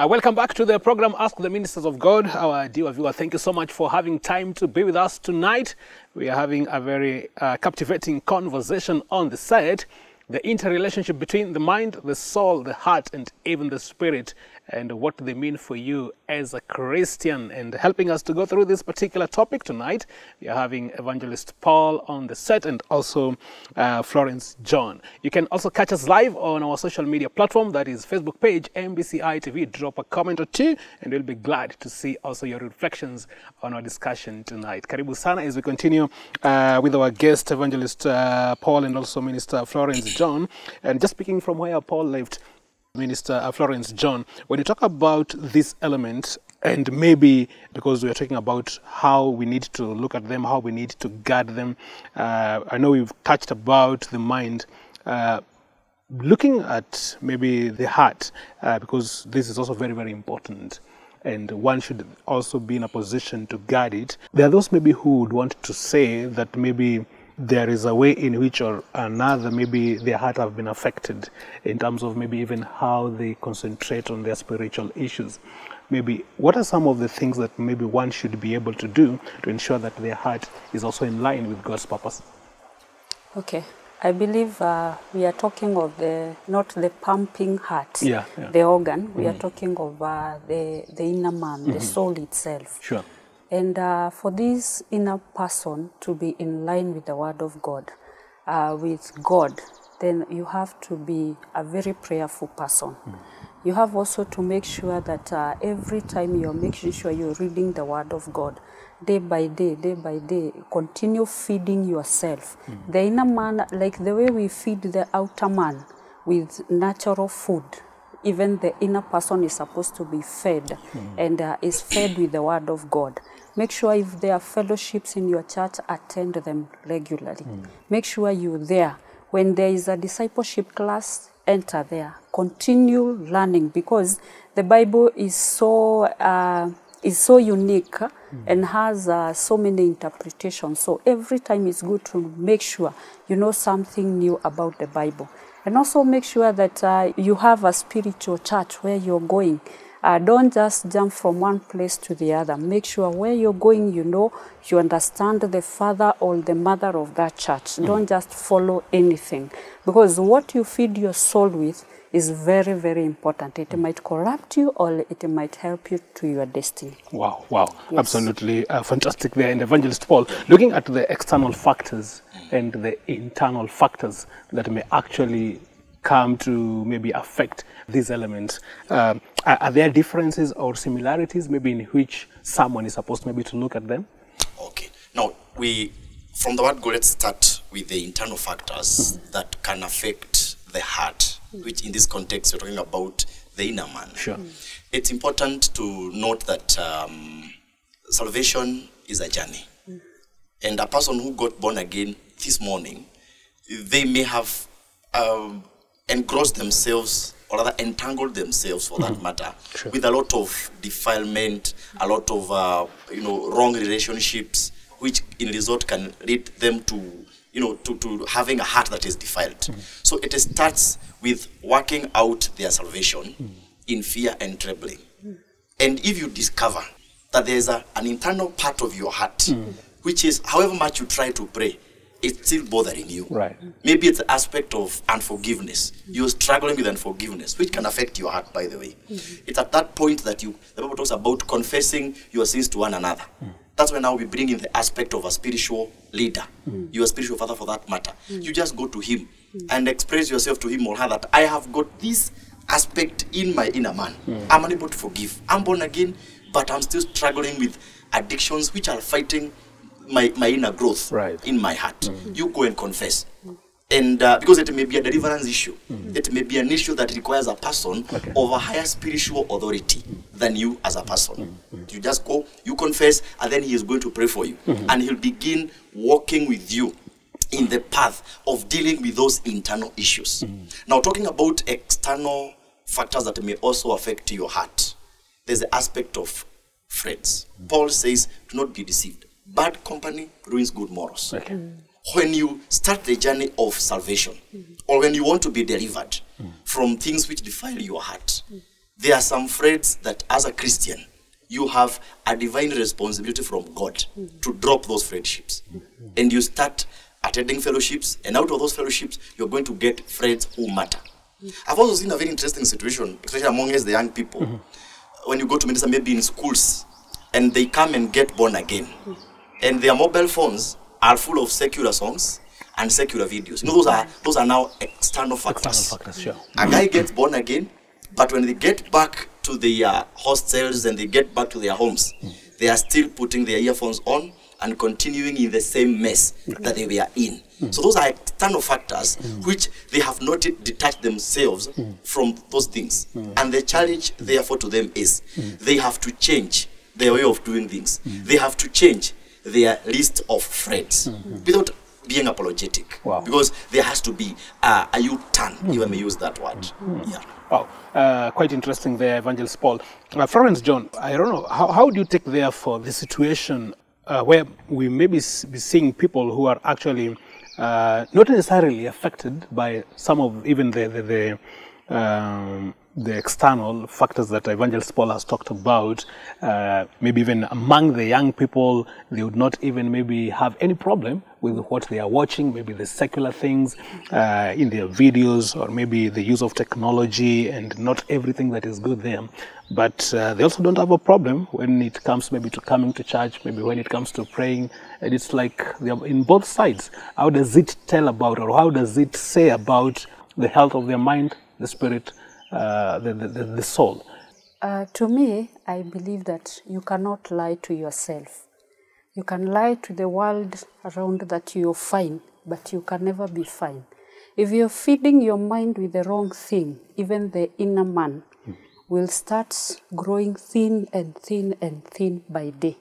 Uh, welcome back to the program Ask the Ministers of God. Our dear viewer, thank you so much for having time to be with us tonight. We are having a very uh, captivating conversation on the side the interrelationship between the mind, the soul, the heart, and even the spirit, and what they mean for you as a Christian. And helping us to go through this particular topic tonight, we are having Evangelist Paul on the set and also uh, Florence John. You can also catch us live on our social media platform, that is Facebook page, MBCI TV. Drop a comment or two, and we'll be glad to see also your reflections on our discussion tonight. Karibu sana as we continue uh, with our guest, Evangelist uh, Paul, and also Minister Florence John. And just speaking from where Paul left, Minister uh, Florence John, when you talk about this element, and maybe because we are talking about how we need to look at them, how we need to guard them, uh, I know we've touched about the mind. Uh, looking at maybe the heart, uh, because this is also very, very important and one should also be in a position to guard it. There are those maybe who would want to say that maybe there is a way in which or another maybe their heart have been affected in terms of maybe even how they concentrate on their spiritual issues maybe what are some of the things that maybe one should be able to do to ensure that their heart is also in line with god's purpose Okay, I believe uh, we are talking of the not the pumping heart, Yeah, yeah. the organ. We are talking of uh, the the inner man, the soul itself. sure And uh, for this inner person to be in line with the Word of God, uh, with God, then you have to be a very prayerful person. You have also to make sure that uh, every time you're making sure you're reading the Word of God, day by day, day by day, continue feeding yourself. The inner man, like the way we feed the outer man with natural food, even the inner person is supposed to be fed mm. and uh, is fed with the word of God. Make sure if there are fellowships in your church, attend them regularly. Mm. Make sure you're there. When there is a discipleship class, enter there. Continue learning because the Bible is so uh, is so unique mm. and has uh, so many interpretations. So every time it's good to make sure you know something new about the Bible. And also make sure that uh, you have a spiritual church where you're going. Uh, don't just jump from one place to the other. Make sure where you're going, you know, you understand the father or the mother of that church. Don't just follow anything. Because what you feed your soul with is very, very important. It might corrupt you or it might help you to your destiny. Wow, wow, Yes. absolutely uh, fantastic there. And Evangelist Paul, looking at the external factors and the internal factors that may actually come to maybe affect these elements, um, are, are there differences or similarities maybe in which someone is supposed maybe to look at them? Okay. Now, we, from the word go, let's start with the internal factors that can affect the heart, which in this context, we're talking about the inner man. Sure. It's important to note that um, salvation is a journey. And a person who got born again this morning, they may have um, engrossed themselves or rather entangled themselves for that matter Sure. with a lot of defilement, a lot of uh, you know wrong relationships, which in result can lead them to you know to, to having a heart that is defiled. So it starts with working out their salvation in fear and trembling. And if you discover that there's a, an internal part of your heart, which is however much you try to pray, it's still bothering you. Right. Maybe it's the aspect of unforgiveness. You're struggling with unforgiveness, which can affect your heart, by the way. Mm-hmm. It's at that point that you, the Bible talks about confessing your sins to one another. Mm. That's when now we bring in the aspect of a spiritual leader, mm. your spiritual father for that matter. Mm. You just go to him and express yourself to him or her that I have got this aspect in my inner man. I'm unable to forgive. I'm born again, but I'm still struggling with addictions which are fighting my, my inner growth Right. in my heart. Mm. You go and confess. And uh, because it may be a deliverance issue, mm. it may be an issue that requires a person Okay. of a higher spiritual authority than you as a person. Mm. You just go, you confess, and then he is going to pray for you. Mm-hmm. And he'll begin walking with you in the path of dealing with those internal issues. Now, talking about external factors that may also affect your heart, there's the aspect of friends. Paul says, do not be deceived. Bad company ruins good morals. Okay. Mm. When you start the journey of salvation, mm. or when you want to be delivered mm. from things which defile your heart, there are some threads that as a Christian, you have a divine responsibility from God to drop those friendships. Mm-hmm. And you start attending fellowships, and out of those fellowships, you're going to get friends who matter. I've also seen a very interesting situation, especially among us, the young people. Mm-hmm. When you go to minister, maybe in schools, and they come and get born again, and their mobile phones are full of secular songs and secular videos. You know, those are those are now external factors. External factors, sure. A guy gets born again, but when they get back to their uh, hostels and they get back to their homes, they are still putting their earphones on and continuing in the same mess that they were in. Hmm. So those are external factors hmm. which they have not yet detached themselves hmm. from those things. And the challenge, therefore, to them is they have to change their way of doing things. They have to change their list of friends without being apologetic. Wow. Because there has to be uh, a U-turn, if I may use that word. Yeah. Wow, uh, quite interesting there, Evangelist Paul. Uh, Florence John, I don't know, how, how do you take therefore the situation uh, where we may be, be seeing people who are actually uh, not necessarily affected by some of even the, the, the, um, the external factors that Evangelist Paul has talked about, uh, maybe even among the young people, they would not even maybe have any problem with what they are watching, maybe the secular things uh, in their videos, or maybe the use of technology and not everything that is good there. But uh, they also don't have a problem when it comes maybe to coming to church, maybe when it comes to praying. And it's like they're in both sides. How does it tell about, or how does it say about the health of their mind, the spirit, uh, the, the, the, soul? Uh, to me, I believe that you cannot lie to yourself. You can lie to the world around that you're fine, but you can never be fine. If you're feeding your mind with the wrong thing, even the inner man will start growing thin and thin and thin by day.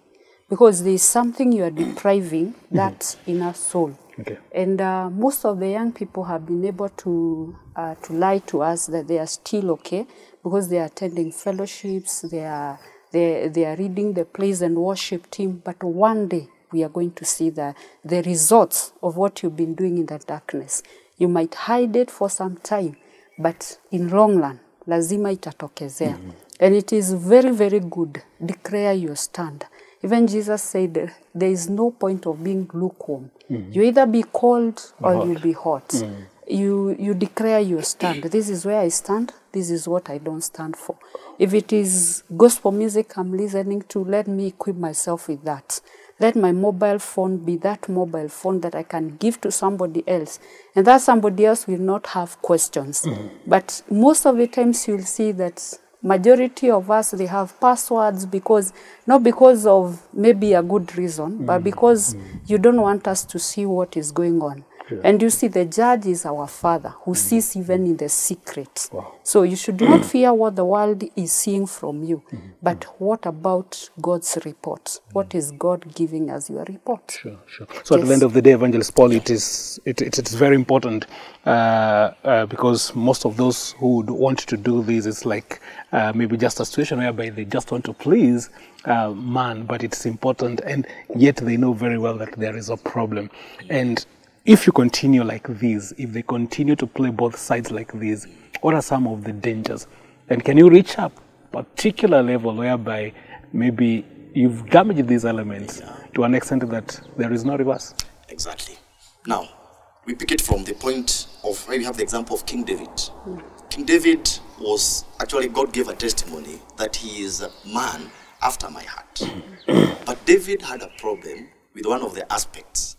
Because there is something you are depriving that inner soul. Okay. And uh, most of the young people have been able to uh, to lie to us that they are still okay because they are attending fellowships, they are they, they are reading the praise and worship team. But one day we are going to see the the results of what you've been doing in the darkness. You might hide it for some time, but in long run lazima itatokezea. Mm -hmm. And it is very very good. Declare your stand. Even Jesus said there is no point of being lukewarm. You either be cold or you'll be hot. Mm. You you declare your stand. This is where I stand. This is what I don't stand for. If it is gospel music I'm listening to, let me equip myself with that. Let my mobile phone be that mobile phone that I can give to somebody else. And that somebody else will not have questions. Mm. But most of the times you'll see that majority of us they have passwords because not because of maybe a good reason but mm. because mm. you don't want us to see what is going on and you see the judge is our father who sees even in the secret. Wow. so you should not fear what the world is seeing from you. But what about god's report? What is god giving as your report? Sure, sure. So at the end of the day, Evangelist Paul, it is it, it is very important uh, uh, because most of those who would want to do this, it's like uh, maybe just a situation whereby they just want to please uh, man, but it's important, and yet they know very well that there is a problem. And if you continue like this, if they continue to play both sides like this, what are some of the dangers? And can you reach a particular level whereby maybe you've damaged these elements to an extent that there is no reverse? Exactly. Now, we pick it from the point of where we have the example of King David. Hmm. King David was actually, God gave a testimony that he is a man after my heart. but David had a problem with one of the aspects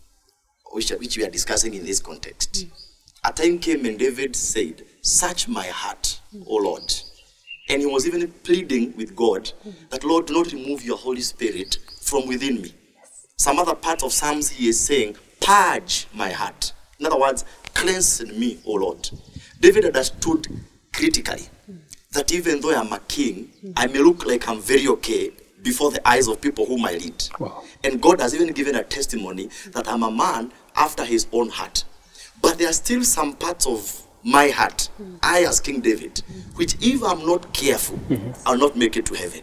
which, which we are discussing in this context. A time came and David said, Search my heart, O Lord. And he was even pleading with God that, Lord, do not remove your Holy Spirit from within me. Some other part of Psalms he is saying, Purge my heart. In other words, cleanse me, O Lord. David understood critically that even though I'm a king, I may look like I'm very okay before the eyes of people whom I lead. Wow. And God has even given a testimony that I'm a man after his own heart. But there are still some parts of my heart, I as King David, which if I'm not careful, mm-hmm. I'll not make it to heaven.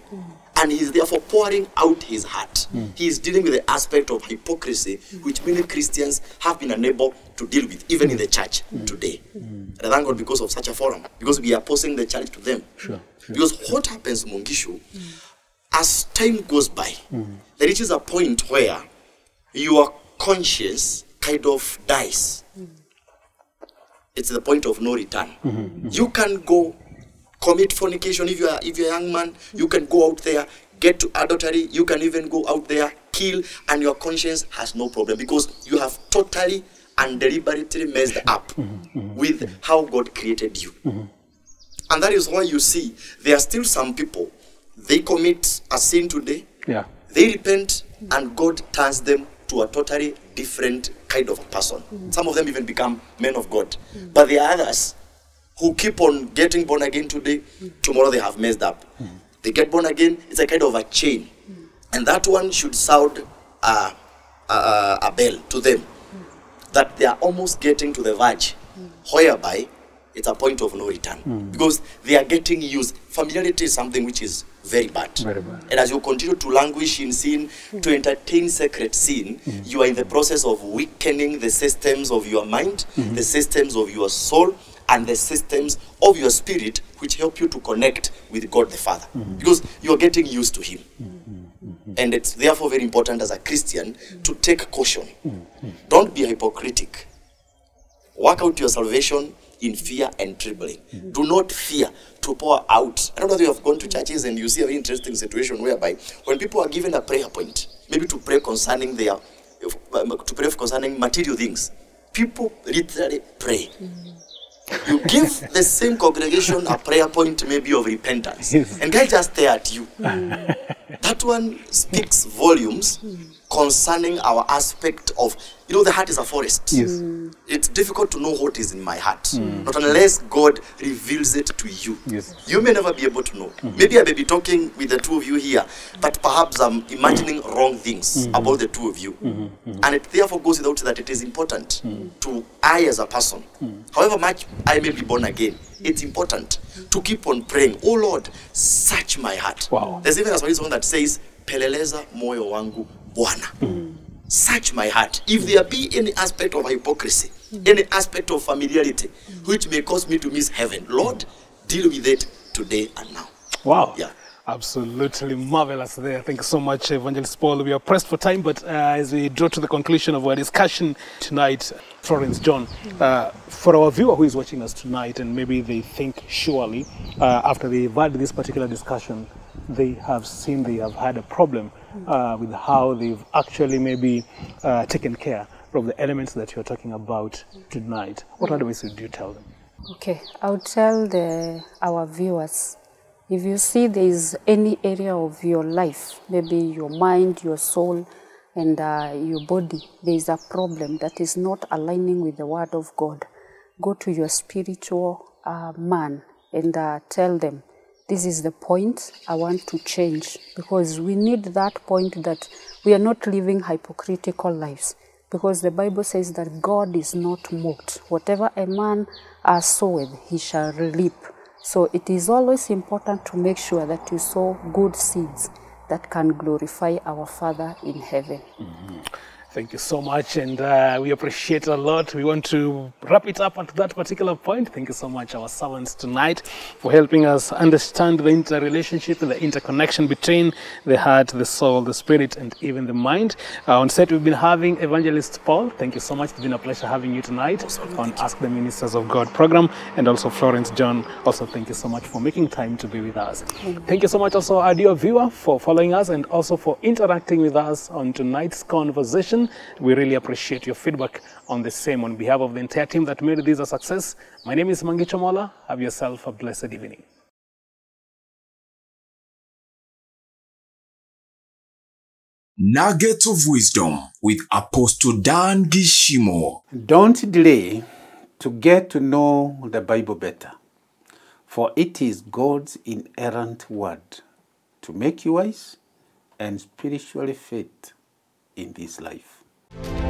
and he is therefore pouring out his heart. Mm. He is dealing with the aspect of hypocrisy, which many Christians have been unable to deal with, even in the church mm. today. Mm. And I thank God because of such a forum, because we are posing the challenge to them. Sure, sure. Because what happens, Mongishu, as time goes by, there reaches a point where your conscience kind of dies. It's the point of no return. You can go commit fornication if you are if you're a young man. You can go out there, get to adultery. You can even go out there, kill, and your conscience has no problem because you have totally and deliberately messed up with how God created you. And that is why you see there are still some people, they commit a sin today, Yeah. they repent, and God turns them to a totally different kind of person. Some of them even become men of God. But there are others who keep on getting born again today, tomorrow they have messed up. They get born again, it's a kind of a chain. And that one should sound a, a, a bell to them that they are almost getting to the verge whereby it's a point of no return because they are getting used. Familiarity is something which is very bad. Very bad. And as you continue to languish in sin, to entertain sacred sin, mm. you are in the process of weakening the systems of your mind, mm. the systems of your soul, and the systems of your spirit, which help you to connect with God the Father. Mm. Because you are getting used to Him. And it's therefore very important as a Christian to take caution. Don't be hypocritic. Work out your salvation in fear and trembling. Mm -hmm. Do not fear to pour out. I don't know if you have gone to churches and you see a very interesting situation whereby when people are given a prayer point, maybe to pray concerning their, to pray concerning material things, people literally pray. Mm -hmm. You give the same congregation a prayer point maybe of repentance, and guy just stare at you. mm. That one speaks volumes concerning our aspect of, you know, the heart is a forest. Yes. mm. It's difficult to know what is in my heart, mm. not unless God reveals it to you. Yes. You may never be able to know. mm. Maybe I may be talking with the two of you here, but perhaps I'm imagining wrong things mm -hmm. about the two of you. -hmm. And it therefore goes without that it is important to I as a person, however much I may be born again, it's important to keep on praying, Oh Lord, search my heart. Wow. There's even a song that says, Peleleza moyo wangu Bwana search my heart. If there be any aspect of hypocrisy, any aspect of familiarity, which may cause me to miss heaven, Lord, deal with it today and now. Wow. Yeah. Absolutely marvelous there. Thank you so much, Evangelist Paul. We are pressed for time, but uh, as we draw to the conclusion of our discussion tonight, Florence John, uh, for our viewer who is watching us tonight, and maybe they think surely uh, after they've had this particular discussion, they have seen they have had a problem uh, with how they've actually maybe uh, taken care of the elements that you're talking about tonight. What advice would you tell them? Okay, I would tell the, our viewers if you see there is any area of your life, maybe your mind, your soul, and uh, your body, there is a problem that is not aligning with the Word of God, go to your spiritual uh, man and uh, tell them, This is the point I want to change because we need that point that we are not living hypocritical lives because the Bible says that God is not mocked. Whatever a man soweth, he shall reap. So it is always important to make sure that you sow good seeds that can glorify our Father in heaven. Thank you so much, and uh, we appreciate it a lot. We want to wrap it up at that particular point. Thank you so much, our servants tonight, for helping us understand the interrelationship and the interconnection between the heart, the soul, the spirit, and even the mind. Uh, on set, we've been having Evangelist Paul. Thank you so much. It's been a pleasure having you tonight on Ask the Ministers of God program, and also Florence John. Also, thank you so much for making time to be with us. Thank you so much, also, our dear viewer, for following us and also for interacting with us on tonight's conversation. We really appreciate your feedback on the same. On behalf of the entire team that made this a success, my name is Mangi Chomola. Have yourself a blessed evening. Nugget of Wisdom with Apostle Dan Gishimo. Don't delay to get to know the Bible better, for it is God's inerrant word to make you wise and spiritually fit in this life. Thank you